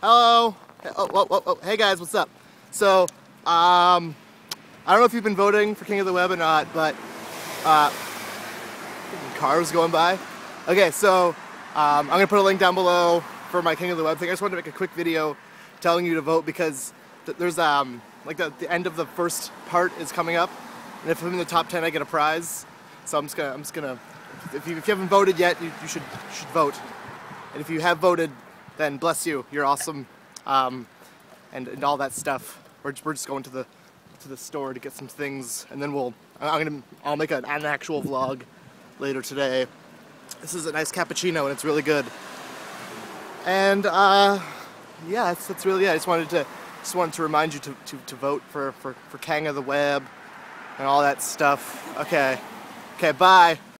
Hello. Oh, oh, oh, oh, hey guys, what's up? So, um, I don't know if you've been voting for King of the Web or not, but uh, cars going by. Okay, so um, I'm gonna put a link down below for my King of the Web thing. I just wanted to make a quick video telling you to vote because th there's um like the, the end of the first part is coming up, and if I'm in the top 10, I get a prize. So I'm just gonna I'm just gonna if you, if you haven't voted yet, you, you should you should vote. And if you have voted, then bless you. You're awesome. Um, and, and all that stuff. We're just, we're just going to the to the store to get some things, and then we'll I'm gonna I'll make an, an actual vlog later today. This is a nice cappuccino, and it's really good. And uh, yeah, that's, that's really it. I just wanted to just wanted to remind you to, to, to vote for, for, for King of the Web and all that stuff. Okay. Okay, bye.